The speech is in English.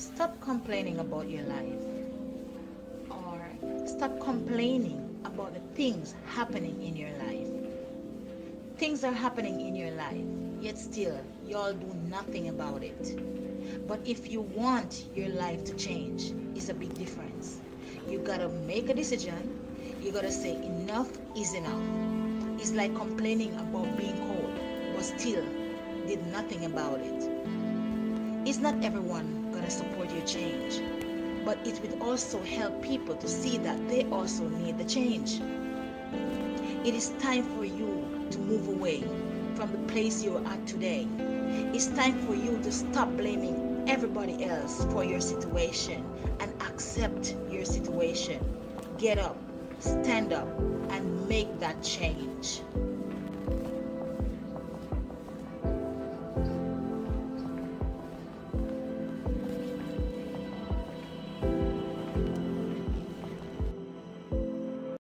stop complaining about your life or stop complaining about the things happening in your life. Things are happening in your life, yet still y'all do nothing about it. But if you want your life to change, it's a big difference. You gotta make a decision. You gotta say enough is enough. It's like complaining about being cold, but still did nothing about it. It's not everyone but it will also help people to see that they also need the change. It is time for you to move away from the place you're at today. It's time for you to stop blaming everybody else for your situation and accept your situation. Get up, stand up, and make that change.